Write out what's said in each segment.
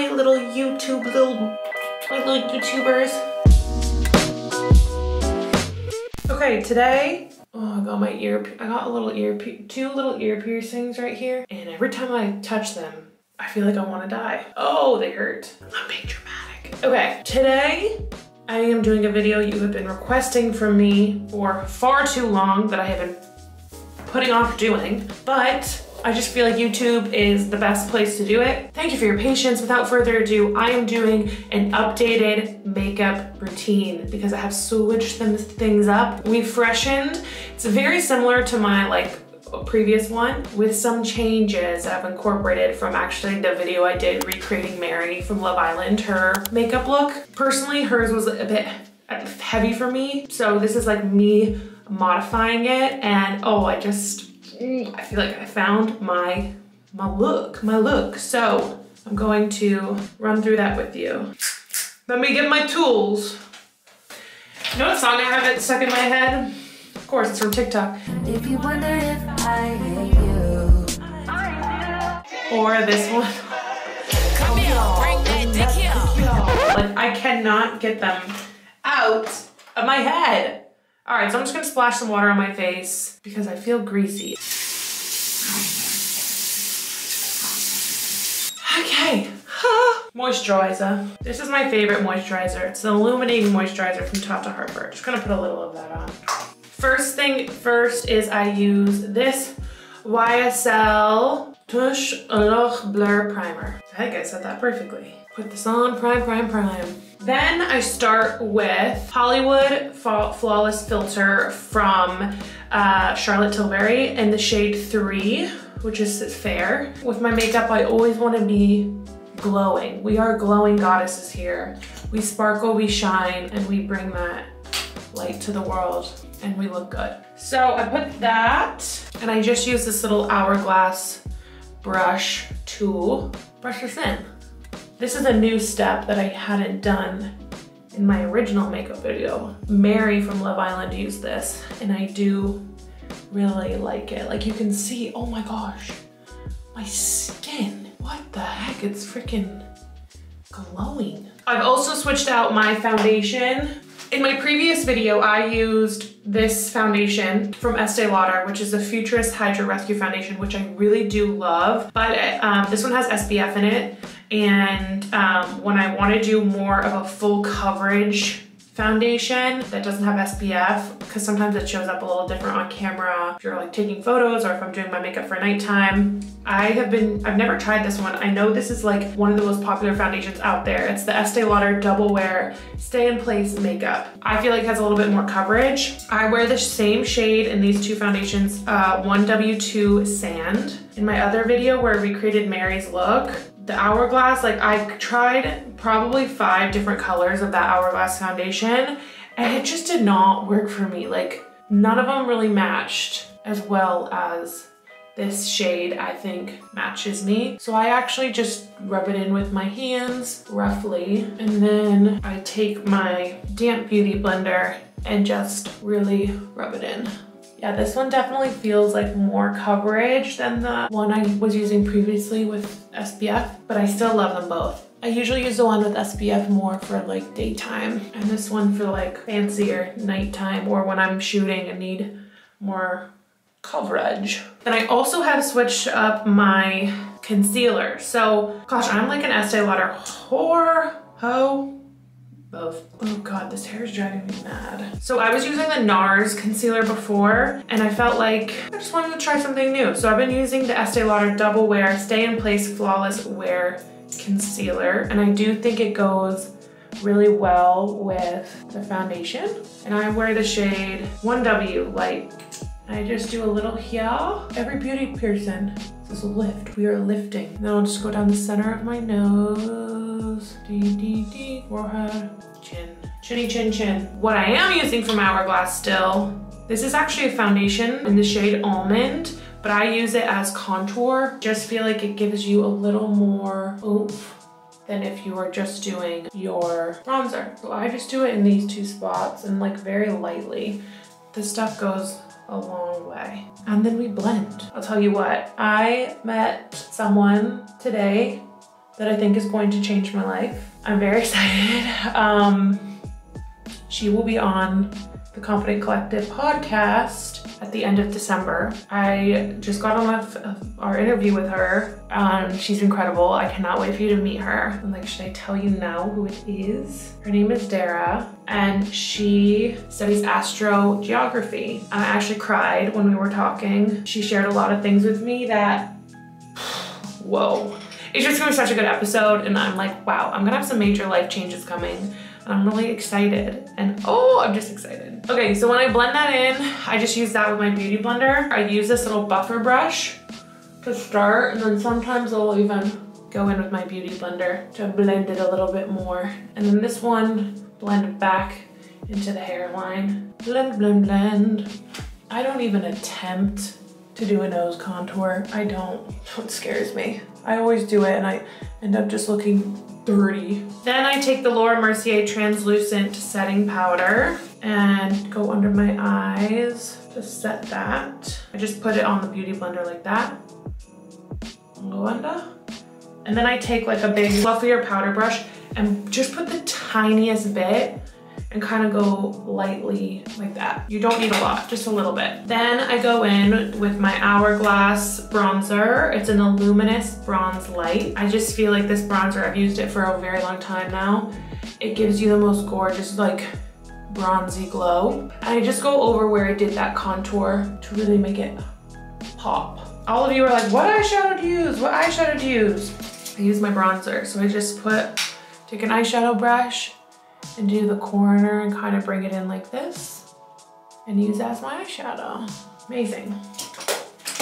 my little YouTube, little, my little YouTubers. Okay, today, oh, I got my ear, I got a little ear, two little ear piercings right here. And every time I touch them, I feel like I wanna die. Oh, they hurt. I'm being dramatic. Okay, today I am doing a video you have been requesting from me for far too long that I have been putting off doing, but I just feel like YouTube is the best place to do it. Thank you for your patience. Without further ado, I am doing an updated makeup routine because I have switched them things up. We freshened. It's very similar to my like previous one with some changes I've incorporated from actually the video I did recreating Mary from Love Island, her makeup look. Personally, hers was a bit heavy for me. So this is like me modifying it and oh, I just, I feel like I found my, my look, my look. So I'm going to run through that with you. Let me get my tools. You know what song I have it stuck in my head? Of course, it's from TikTok. If you wonder if I hate you. Or this one. Come here, bring that dick here. Like, I cannot get them out of my head. All right, so I'm just gonna splash some water on my face because I feel greasy. Okay, moisturizer. This is my favorite moisturizer. It's an illuminating moisturizer from Tata Harper. Just gonna put a little of that on. First thing first is I use this YSL Touche L'Oeil Blur Primer. I think I said that perfectly. Put this on, prime, prime, prime. Then I start with Hollywood Flawless Filter from uh, Charlotte Tilbury in the shade 3, which is fair. With my makeup, I always want to be glowing. We are glowing goddesses here. We sparkle, we shine, and we bring that light to the world, and we look good. So I put that, and I just use this little hourglass brush to brush this in. This is a new step that I hadn't done in my original makeup video. Mary from Love Island used this and I do really like it. Like you can see, oh my gosh, my skin, what the heck, it's freaking glowing. I've also switched out my foundation. In my previous video, I used this foundation from Estee Lauder, which is the Futurist Hydra Rescue Foundation, which I really do love. But um, this one has SPF in it. And um, when I wanna do more of a full coverage foundation that doesn't have SPF because sometimes it shows up a little different on camera if you're like taking photos or if I'm doing my makeup for nighttime. I have been, I've never tried this one. I know this is like one of the most popular foundations out there. It's the Estee Lauder Double Wear Stay in Place Makeup. I feel like it has a little bit more coverage. I wear the same shade in these two foundations, uh, 1W2 Sand. In my other video where we created Mary's look, the Hourglass, like I tried probably five different colors of that Hourglass foundation and it just did not work for me. Like none of them really matched as well as this shade I think matches me. So I actually just rub it in with my hands roughly and then I take my damp beauty blender and just really rub it in. Yeah, this one definitely feels like more coverage than the one I was using previously with SPF, but I still love them both. I usually use the one with SPF more for like daytime and this one for like fancier nighttime or when I'm shooting and need more coverage. Then I also have switched up my concealer. So gosh, I'm like an Estee Lauder whore, ho, both. Oh god, this hair is driving me mad. So I was using the NARS concealer before and I felt like I just wanted to try something new. So I've been using the Estee Lauder Double Wear Stay in Place Flawless Wear Concealer and I do think it goes really well with the foundation. And I wear the shade 1W Light. I just do a little here. Every beauty person says lift. We are lifting. Then I'll just go down the center of my nose nose, D, D, D, forehead, chin, chinny chin chin. What I am using from Hourglass still, this is actually a foundation in the shade Almond, but I use it as contour. Just feel like it gives you a little more oomph than if you were just doing your bronzer. So I just do it in these two spots and like very lightly. This stuff goes a long way. And then we blend. I'll tell you what, I met someone today that I think is going to change my life. I'm very excited. Um, she will be on the Confident Collective podcast at the end of December. I just got on our interview with her. Um, she's incredible. I cannot wait for you to meet her. I'm like, should I tell you now who it is? Her name is Dara and she studies astrogeography. I actually cried when we were talking. She shared a lot of things with me that, whoa. It's just gonna be such a good episode and I'm like, wow, I'm gonna have some major life changes coming. I'm really excited. And oh, I'm just excited. Okay, so when I blend that in, I just use that with my beauty blender. I use this little buffer brush to start, and then sometimes I'll even go in with my beauty blender to blend it a little bit more. And then this one, blend it back into the hairline. Blend, blend, blend. I don't even attempt to do a nose contour. I don't, it scares me. I always do it and I end up just looking dirty. Then I take the Laura Mercier translucent setting powder and go under my eyes to set that. I just put it on the beauty blender like that. Go under. And then I take like a big fluffier powder brush and just put the tiniest bit and kind of go lightly like that. You don't need a lot, just a little bit. Then I go in with my Hourglass bronzer. It's an Luminous Bronze Light. I just feel like this bronzer, I've used it for a very long time now. It gives you the most gorgeous like bronzy glow. And I just go over where I did that contour to really make it pop. All of you are like, what eyeshadow to use? What eyeshadow to use? I use my bronzer. So I just put, take an eyeshadow brush and do the corner and kind of bring it in like this and use as my eyeshadow. Amazing.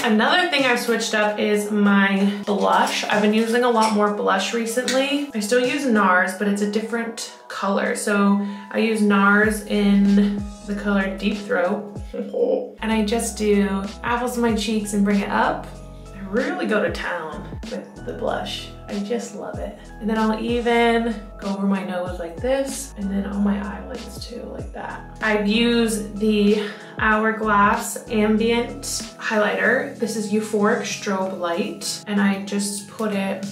Another thing I've switched up is my blush. I've been using a lot more blush recently. I still use NARS, but it's a different color. So I use NARS in the color Deep Throat. and I just do apples on my cheeks and bring it up. I really go to town with the blush. I just love it. And then I'll even go over my nose like this and then on my eyelids too, like that. I've used the Hourglass Ambient Highlighter. This is Euphoric Strobe Light. And I just put it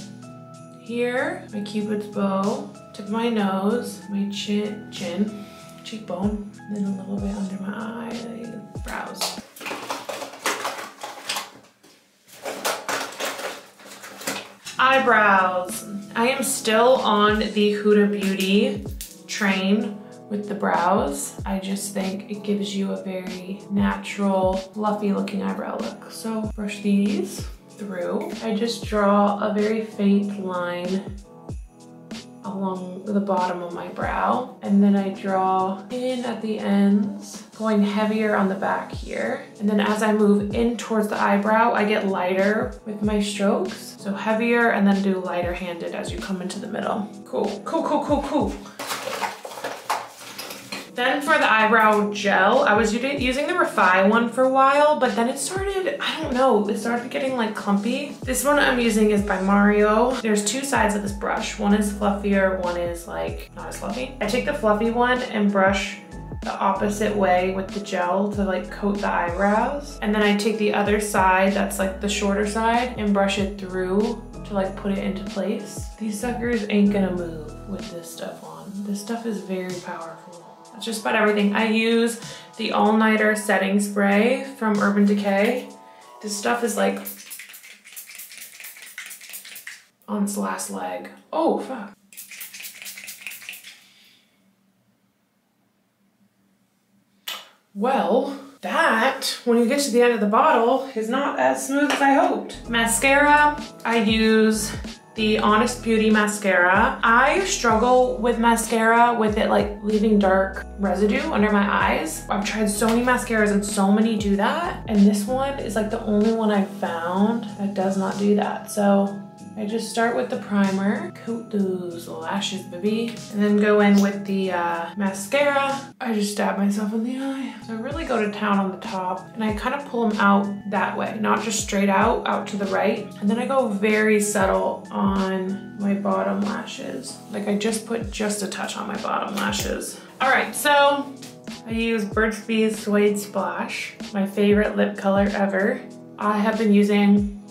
here, my cupid's bow, tip of my nose, my chin, chin, cheekbone, then a little bit under my eye, Eyebrows. I am still on the Huda Beauty train with the brows. I just think it gives you a very natural, fluffy looking eyebrow look. So brush these through. I just draw a very faint line along the bottom of my brow. And then I draw in at the ends, going heavier on the back here. And then as I move in towards the eyebrow, I get lighter with my strokes. So heavier and then do lighter handed as you come into the middle. Cool, cool, cool, cool, cool. Then for the eyebrow gel, I was using the Refy one for a while, but then it started, I don't know, it started getting like clumpy. This one I'm using is by Mario. There's two sides of this brush. One is fluffier, one is like not as fluffy. I take the fluffy one and brush the opposite way with the gel to like coat the eyebrows. And then I take the other side, that's like the shorter side, and brush it through to like put it into place. These suckers ain't gonna move with this stuff on. This stuff is very powerful. That's just about everything. I use the All Nighter Setting Spray from Urban Decay. This stuff is like on its last leg. Oh, fuck. Well, that, when you get to the end of the bottle, is not as smooth as I hoped. Mascara, I use the Honest Beauty mascara. I struggle with mascara with it like leaving dark residue under my eyes. I've tried so many mascaras and so many do that. And this one is like the only one I've found that does not do that. So I just start with the primer, coat those lashes, baby, and then go in with the uh, mascara. I just stab myself in the eye. So I really go to town on the top and I kind of pull them out that way, not just straight out, out to the right. And then I go very subtle on my bottom lashes. Like I just put just a touch on my bottom lashes. All right, so I use Burt's Bees Suede Splash, my favorite lip color ever. I have been using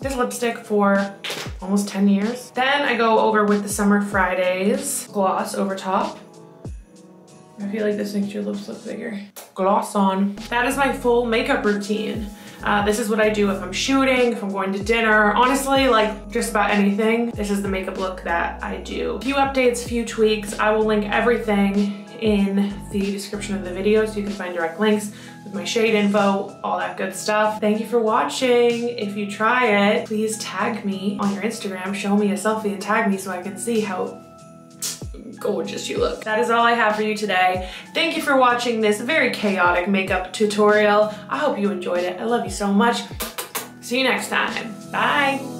this lipstick for almost 10 years. Then I go over with the Summer Fridays gloss over top. I feel like this makes your lips look bigger. Gloss on. That is my full makeup routine. Uh, this is what I do if I'm shooting, if I'm going to dinner, honestly, like just about anything. This is the makeup look that I do. Few updates, few tweaks. I will link everything in the description of the video so you can find direct links my shade info, all that good stuff. Thank you for watching. If you try it, please tag me on your Instagram, show me a selfie and tag me so I can see how gorgeous you look. That is all I have for you today. Thank you for watching this very chaotic makeup tutorial. I hope you enjoyed it. I love you so much. See you next time. Bye.